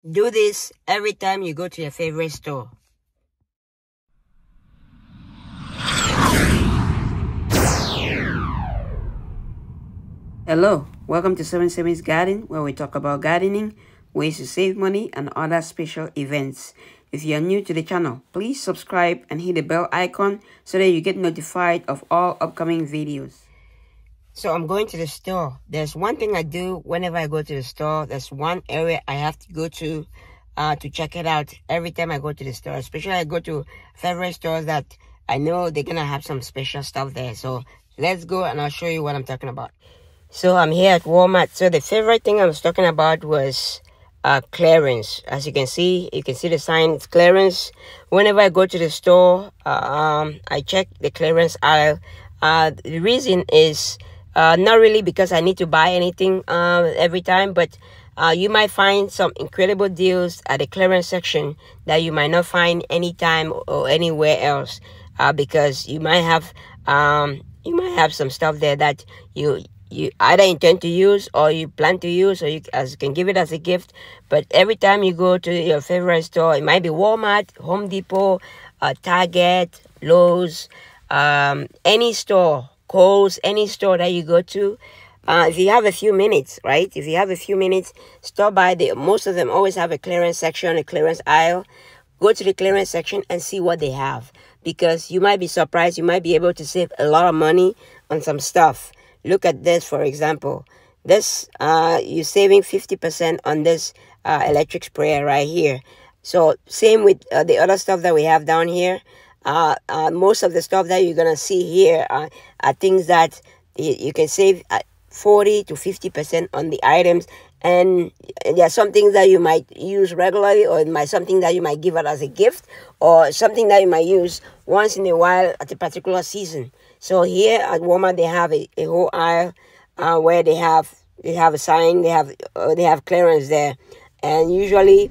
Do this every time you go to your favorite store. Hello, welcome to 7Savings Garden where we talk about gardening, ways to save money, and other special events. If you are new to the channel, please subscribe and hit the bell icon so that you get notified of all upcoming videos. So I'm going to the store. There's one thing I do whenever I go to the store. There's one area I have to go to uh, to check it out every time I go to the store. Especially I go to favorite stores that I know they're going to have some special stuff there. So let's go and I'll show you what I'm talking about. So I'm here at Walmart. So the favorite thing I was talking about was uh, clearance. As you can see, you can see the sign, it's clearance. Whenever I go to the store, uh, um, I check the clearance aisle. Uh, the reason is uh, not really because I need to buy anything uh, every time, but uh, you might find some incredible deals at the clearance section that you might not find anytime or anywhere else uh, because you might have um, you might have some stuff there that you you either intend to use or you plan to use or you as you can give it as a gift. But every time you go to your favorite store it might be walmart home depot uh, target lowes um, any store Kohl's, any store that you go to. Uh, if you have a few minutes, right? If you have a few minutes, stop by. The, most of them always have a clearance section, a clearance aisle. Go to the clearance section and see what they have because you might be surprised. You might be able to save a lot of money on some stuff. Look at this, for example. This, uh, you're saving 50% on this uh, electric sprayer right here. So same with uh, the other stuff that we have down here uh, uh, most of the stuff that you're gonna see here are, are things that you, can save 40 to 50 percent on the items. And there are some things that you might use regularly or it might something that you might give it as a gift or something that you might use once in a while at a particular season. So here at walmart they have a, a whole aisle uh, where they have they have a sign they have uh, they have clearance there. And usually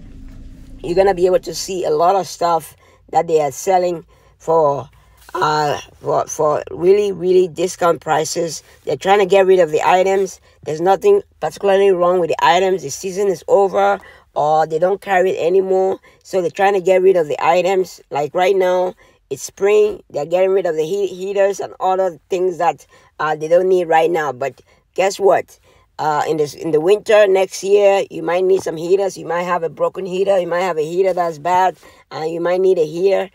you're gonna be able to see a lot of stuff that they are selling for uh, for, for really, really discount prices. They're trying to get rid of the items. There's nothing particularly wrong with the items. The season is over or they don't carry it anymore. So they're trying to get rid of the items. Like right now, it's spring. They're getting rid of the heat heaters and other things that uh, they don't need right now. But guess what? Uh, in this in the winter next year, you might need some heaters. You might have a broken heater. You might have a heater that's bad. Uh, you might need a heater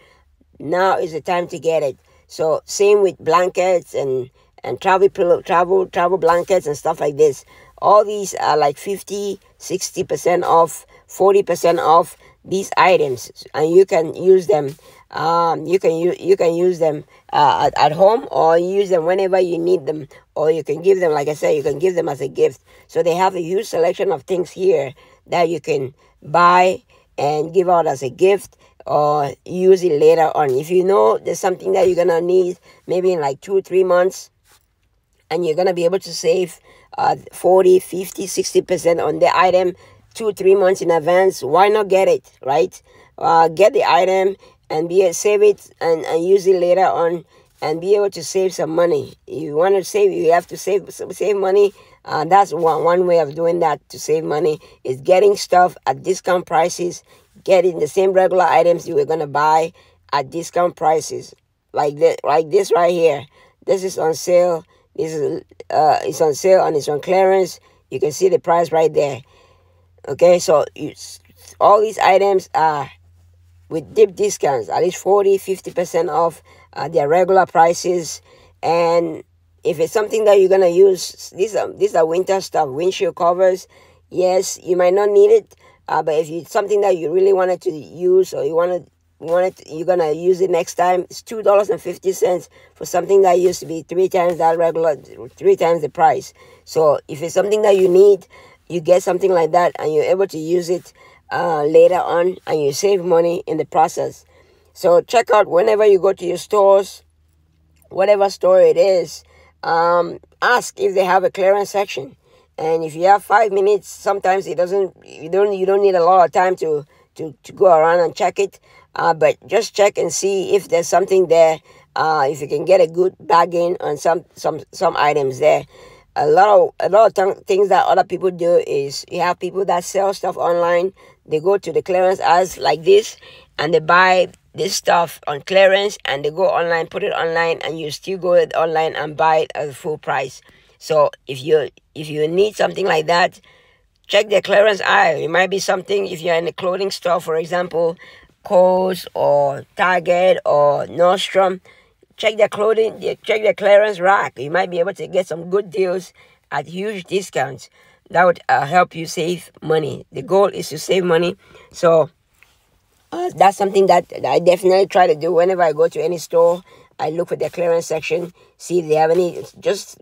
now is the time to get it. So same with blankets and and travel pillow, travel travel blankets and stuff like this. All these are like 50, 60% off, 40% off these items and you can use them um, you can you, you can use them uh, at, at home or use them whenever you need them or you can give them like I said you can give them as a gift so they have a huge selection of things here that you can buy and give out as a gift or use it later on. If you know there's something that you're gonna need maybe in like two, three months, and you're gonna be able to save uh, 40, 50, 60% on the item two, three months in advance, why not get it, right? Uh, get the item and be a save it and, and use it later on and be able to save some money. You want to save, you have to save save money. Uh, that's one, one way of doing that to save money is getting stuff at discount prices getting the same regular items you were gonna buy at discount prices, like this, like this right here. This is on sale. This is uh, it's on sale and it's on clearance. You can see the price right there. Okay, so you, all these items are with deep discounts, at least 40, 50% off uh, their regular prices. And if it's something that you're gonna use, these are these are winter stuff, windshield covers. Yes, you might not need it, uh, but if it's something that you really wanted to use or you wanted wanted you're gonna use it next time, it's two dollars and fifty cents for something that used to be three times that regular, three times the price. So if it's something that you need, you get something like that and you're able to use it uh, later on and you save money in the process. So check out whenever you go to your stores, whatever store it is, um, ask if they have a clearance section and if you have five minutes sometimes it doesn't you don't you don't need a lot of time to to, to go around and check it. Uh, but just check and see if there's something there uh, if you can get a good bargain on some some some items there. A lot of a lot of th- things that other people do is you have people that sell stuff online. They go to the clearance aisles like this and they buy this stuff on clearance and they go online, put it online, and you still go online and buy it at full price. So if you if you need something like that, check the clearance aisle. It might be something if you're in a clothing store, for example, Kohl's or Target or Nordstrom. Check the clothing, check the clearance rack. You might be able to get some good deals at huge discounts. That would uh, help you save money. The goal is to save money. So uh, that's something that, that I definitely try to do whenever I go to any store. I look for the clearance section, see if they have any, just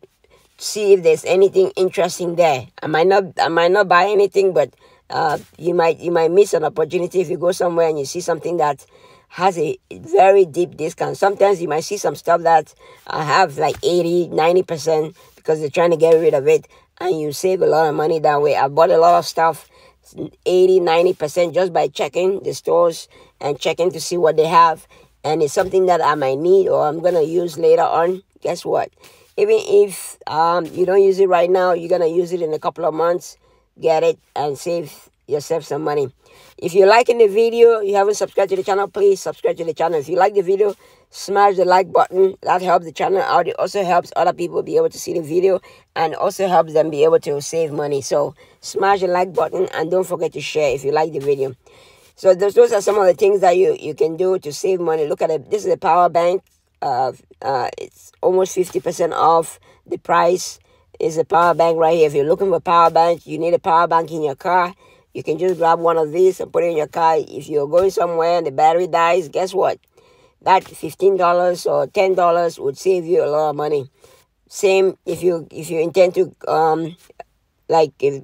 see if there's anything interesting there. I might not, I might not buy anything, but uh, you might, you might miss an opportunity if you go somewhere and you see something that has a very deep discount. Sometimes you might see some stuff that uh, have like 80, 90% because they're trying to get rid of it, and you save a lot of money that way. I bought a lot of stuff 80 90% just by checking the stores and checking to see what they have and it's something that i might need or i'm gonna use later on guess what even if um, you don't use it right now you're gonna use it in a couple of months get it and save yourself some money. If you're liking the video you haven't subscribed to the channel please subscribe to the channel. If you like the video smash the like button. That helps the channel out. It also helps other people be able to see the video and also helps them be able to save money. So smash the like button and don't forget to share if you like the video. So those, those are some of the things that you you can do to save money. Look at it. This is a power bank uh, uh it's almost 50 percent off. The price is a power bank right here. If you're looking for power bank you need a power bank in your car you can just grab one of these and put it in your car. If you're going somewhere and the battery dies guess what? That $15 or $10 would save you a lot of money. Same if you if you intend to um like if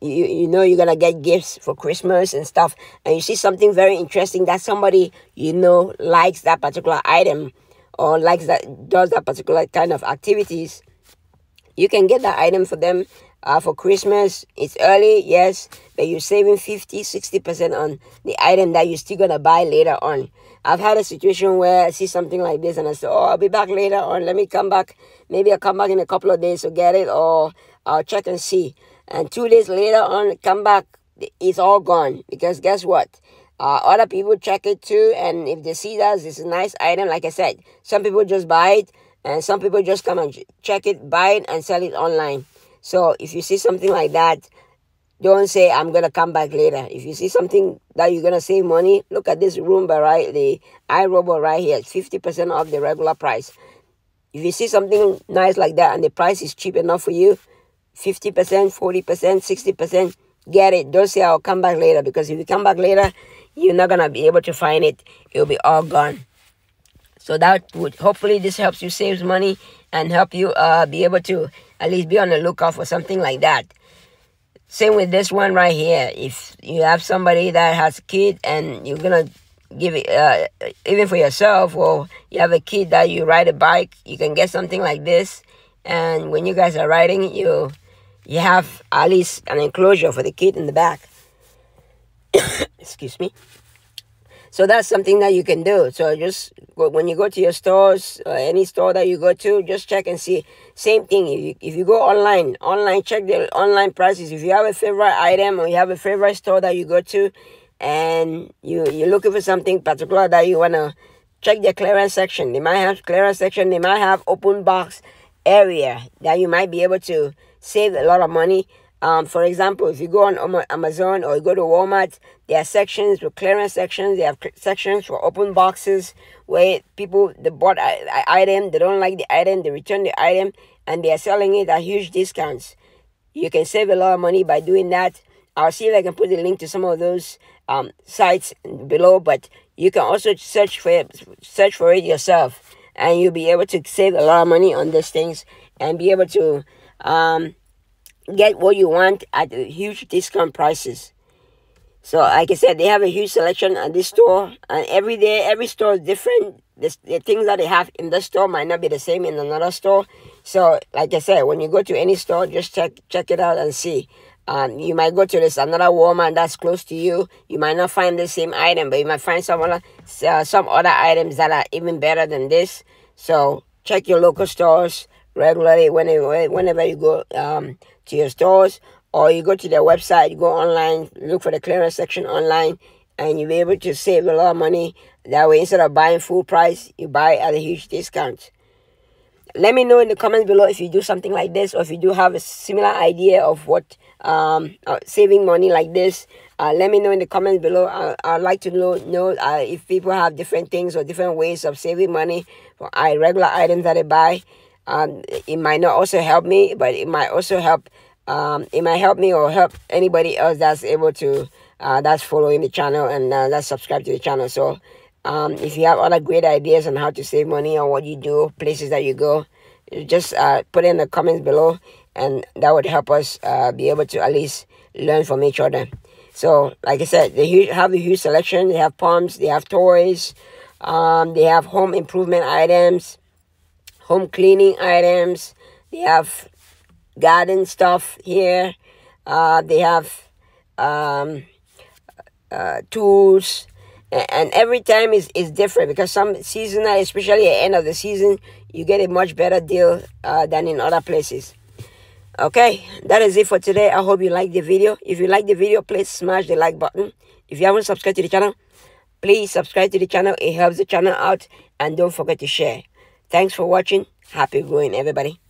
you, you know you're gonna get gifts for christmas and stuff and you see something very interesting that somebody you know likes that particular item or likes that does that particular kind of activities you can get that item for them uh, for Christmas. It's early, yes, but you're saving 50, 60% on the item that you're still going to buy later on. I've had a situation where I see something like this and I say, oh, I'll be back later on. Let me come back. Maybe I'll come back in a couple of days to get it or I'll check and see. And two days later on, come back, it's all gone. Because guess what? Uh, other people check it too. And if they see that it's a nice item, like I said, some people just buy it and some people just come and check it, buy it, and sell it online. So if you see something like that, don't say I'm gonna come back later. If you see something that you're gonna save money, look at this Roomba right, the iRobot right here, it's 50% off the regular price. If you see something nice like that and the price is cheap enough for you, 50%, 40%, 60%, get it. Don't say I'll come back later because if you come back later, you're not gonna be able to find it. It'll be all gone. So that would hopefully this helps you save money and help you uh, be able to at least be on the lookout for something like that. Same with this one right here. If you have somebody that has a kid and you're gonna give it, uh, even for yourself, or you have a kid that you ride a bike, you can get something like this. And when you guys are riding, you you have at least an enclosure for the kid in the back. Excuse me. So that's something that you can do. So just when you go to your stores, uh, any store that you go to, just check and see. Same thing. If you, if you go online, online check the online prices. If you have a favorite item or you have a favorite store that you go to, and you you're looking for something particular that you wanna check the clearance section. They might have clearance section. They might have open box area that you might be able to save a lot of money um, for example, if you go on Amazon or you go to Walmart, there are sections with clearance sections. They have sections for open boxes where people they bought an item, they don't like the item, they return the item, and they are selling it at huge discounts. You can save a lot of money by doing that. I'll see if I can put the link to some of those um, sites below, but you can also search for it, search for it yourself, and you'll be able to save a lot of money on these things and be able to um, get what you want at huge discount prices. So, like I said, they have a huge selection at this store, and every day, every store is different. The, the things that they have in the store might not be the same in another store. So, like I said, when you go to any store, just check check it out and see. Um, you might go to this another Walmart that's close to you. You might not find the same item, but you might find some other uh, some other items that are even better than this. So, check your local stores regularly whenever whenever you go um, to your stores or you go to their website, go online, look for the clearance section online, and you'll be able to save a lot of money. That way, instead of buying full price, you buy at a huge discount. Let me know in the comments below if you do something like this, or if you do have a similar idea of what um, uh, saving money like this. Uh, let me know in the comments below. I, I'd like to know, know uh, if people have different things or different ways of saving money for uh, regular items that they buy. Um, it might not also help me, but it might also help. Um, it might help me or help anybody else that's able to uh, that's following the channel and uh, that's subscribed to the channel. So um, if you have other great ideas on how to save money or what you do, places that you go, just uh, put it in the comments below and that would help us uh, be able to at least learn from each other. So, like I said, they have a huge selection. They have pumps, they have toys, um, they have home improvement items, home cleaning items, they have garden stuff here, uh, they have um, uh, tools, and every time is, is different because some season, especially at end of the season, you get a much better deal uh, than in other places. Okay, that is it for today. I hope you like the video. If you like the video, please smash the like button. If you haven't subscribed to the channel, please subscribe to the channel. It helps the channel out. And don't forget to share. Thanks for watching. Happy growing, everybody.